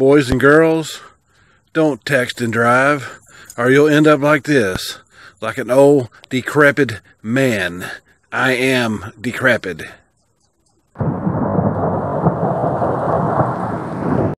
Boys and girls, don't text and drive, or you'll end up like this, like an old decrepit man. I am decrepit.